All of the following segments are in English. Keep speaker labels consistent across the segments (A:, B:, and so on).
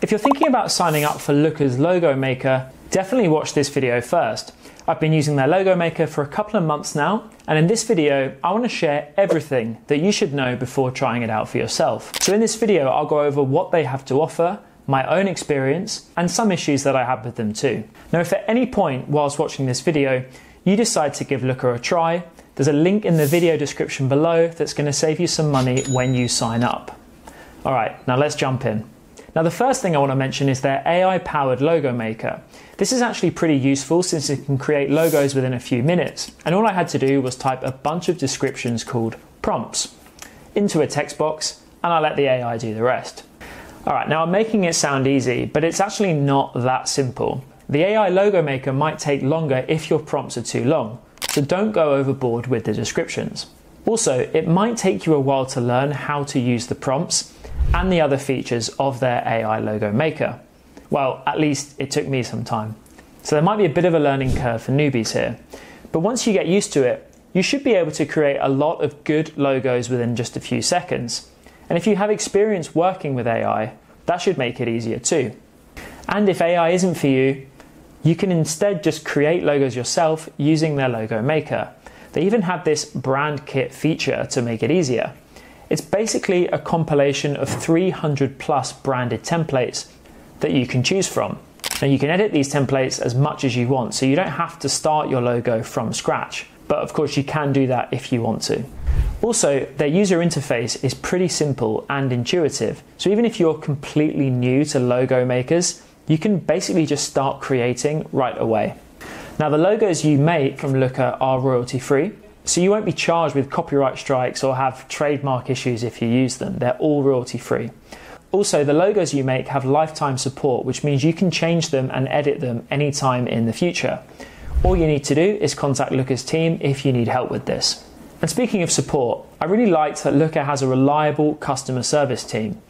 A: If you're thinking about signing up for Looka's Logo Maker, definitely watch this video first. I've been using their logo maker for a couple of months now, and in this video, I want to share everything that you should know before trying it out for yourself. So in this video, I'll go over what they have to offer, my own experience, and some issues that I have with them too. Now, if at any point whilst watching this video, you decide to give Looka a try, there's a link in the video description below that's going to save you some money when you sign up. All right, now let's jump in. Now, the first thing I want to mention is their AI powered logo maker. This is actually pretty useful since it can create logos within a few minutes, and all I had to do was type a bunch of descriptions called prompts into a text box, and I let the AI do the rest. Alright, now I'm making it sound easy, but it's actually not that simple. The AI logo maker might take longer if your prompts are too long, so don't go overboard with the descriptions. Also, it might take you a while to learn how to use the prompts and the other features of their AI logo maker. Well, at least it took me some time. So there might be a bit of a learning curve for newbies here. But once you get used to it, you should be able to create a lot of good logos within just a few seconds. And if you have experience working with AI, that should make it easier too. And if AI isn't for you, you can instead just create logos yourself using their logo maker. They even have this brand kit feature to make it easier. It's basically a compilation of 300 plus branded templates that you can choose from. Now you can edit these templates as much as you want, so you don't have to start your logo from scratch. But of course, you can do that if you want to. Also, their user interface is pretty simple and intuitive. So even if you're completely new to logo makers, you can basically just start creating right away. Now, the logos you make from Looka are royalty free, so you won't be charged with copyright strikes or have trademark issues if you use them. They're all royalty free. Also, the logos you make have lifetime support, which means you can change them and edit them anytime in the future. All you need to do is contact Looka's team if you need help with this. And speaking of support, I really liked that Looka has a reliable customer service team.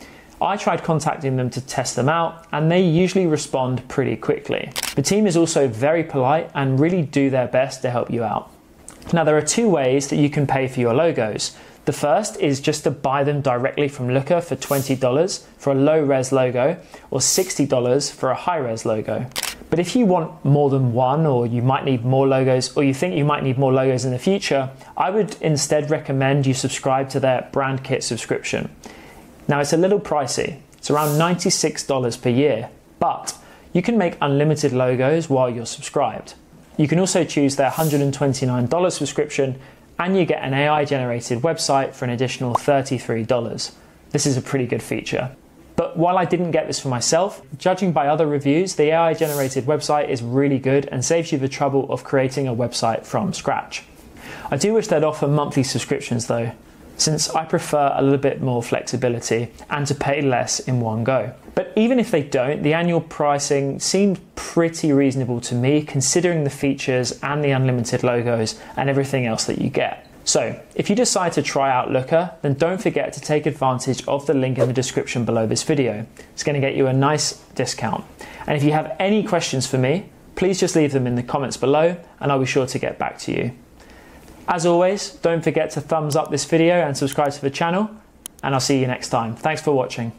A: I tried contacting them to test them out, and they usually respond pretty quickly. The team is also very polite and really do their best to help you out. Now, there are two ways that you can pay for your logos. The first is just to buy them directly from Looka for $20 for a low res logo or $60 for a high res logo. But if you want more than one, or you might need more logos, or you think you might need more logos in the future, I would instead recommend you subscribe to their brand kit subscription. Now, it's a little pricey, it's around $96 per year, but you can make unlimited logos while you're subscribed. You can also choose their $129 subscription and you get an AI generated website for an additional $33. This is a pretty good feature. But while I didn't get this for myself, judging by other reviews, the AI generated website is really good and saves you the trouble of creating a website from scratch. I do wish they'd offer monthly subscriptions though, since I prefer a little bit more flexibility and to pay less in one go. But even if they don't, the annual pricing seemed pretty reasonable to me considering the features and the unlimited logos and everything else that you get. So, if you decide to try out Looka, then don't forget to take advantage of the link in the description below this video. It's going to get you a nice discount. And if you have any questions for me, please just leave them in the comments below and I'll be sure to get back to you. As always, don't forget to thumbs up this video and subscribe to the channel, and I'll see you next time. Thanks for watching.